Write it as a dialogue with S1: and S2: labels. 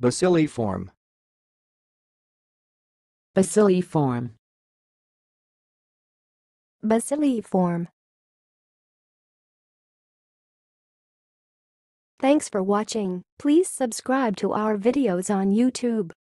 S1: Bacilli
S2: form.
S3: Bacilli form. Bacilli form. Thanks for watching. Please subscribe to our videos on YouTube.